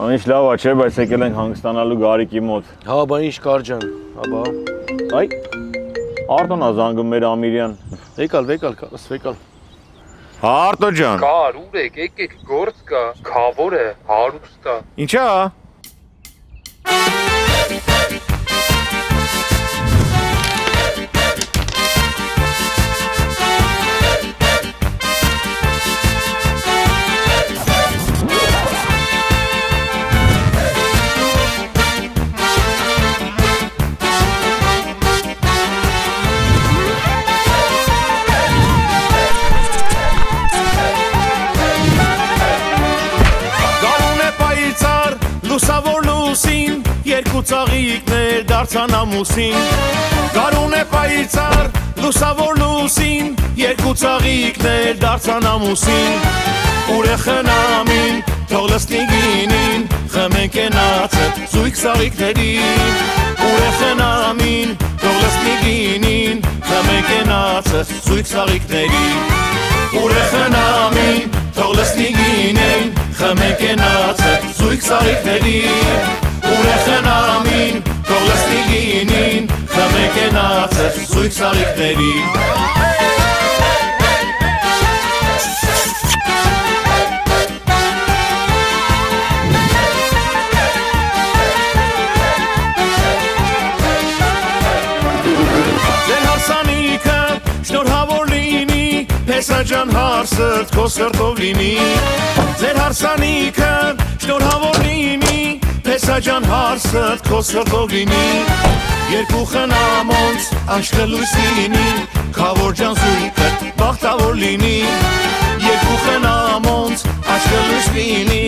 Անիշ լավ է, չէ, բայց եկել ենք հանգստանալու Գարիկի մոտ։ Հա, բա ինչ կար ջան։ Հա, բա։ Այ Արտոնա զանգում մեր Ամիրյան։ Եկալ, վեկալ, կալս, վեկալ։ Հա Արտո ջան։ Կար, ուր եք, եկեք, գործ կա, խավոր է, հարուստ է։ Ինչա։ ծաղիկներ դարձան ամուսին։ Գարուն է պայծար, լուսավոր լուսին, երկու ծաղիկներ դարձան ամուսին։ Ուրեխն ամին, թող լսնի գինին, խմենք ենացը զույգ ծաղիկներին։ Ուրեխն ամին, թող լսնի գինին, խմենք ենացը զույգ ծաղիկներին։ Ուրեխն ամին, թող լսնի գինին, խմենք ենացը զույգ ծաղիկներին։ զույգ լինի, Փեսաջան հարսդ քո սրտով լինի։ Ձեր հարսանիքը շնորհավոր լինի, Փեսաջան հարսդ քո սրտով լինի։ Երկու խնամոնց աշխը լույս լինի, Խավոր ջան զույգը բախտավոր լինի։ Երկու խնամոնց աշխը լույս լինի,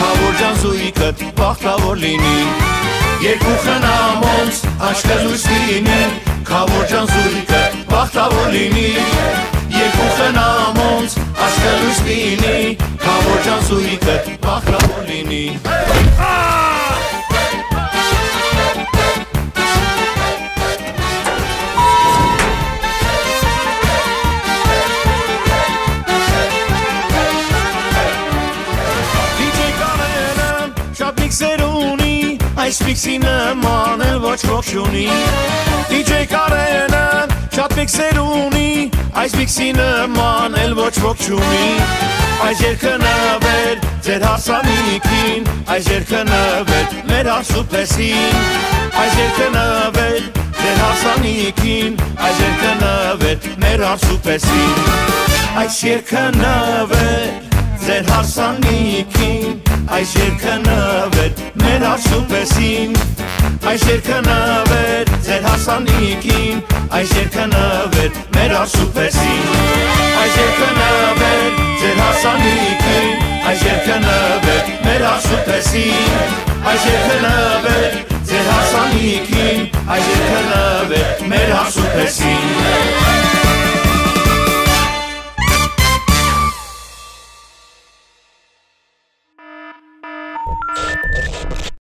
Խավոր ջան զույգը բախտավոր լինի։ Երկու խնամոնց աշխը լույս լինի, Խավոր ջան զույգը բախտավոր լինի։ Երկու խնամոնց աշխը լույս լինի, Խավոր ջան զույգը բախտավոր լինի։ DJ այս միքսի նման էլ ոչ ոք չունի։ DJ Կարենը շատ միքսեր ունի, այս միքսի նման էլ ոչ ոք չունի։ Այս երգը նվեր ձեր հարսանիքին, այս երգը նվեր մեր հարսուպեսին։ Այս երգը նվեր ձեր հարսանիքին, այս երգը նվեր մեր հարսուպեսին։ Այս երգը նվեր ձեր հարսանիքին այս երկը նվեր մեր արշուպեսին այս երկը նվեր ձեր հասանիքին այս երկը նվեր մեր արշուպեսին այս երկը նվեր ձեր հասանիքին այս երկը նվեր մեր արշուպեսին այս երկը նվեր ձեր հասանիքին այս երկը նվեր մեր արշուպեսին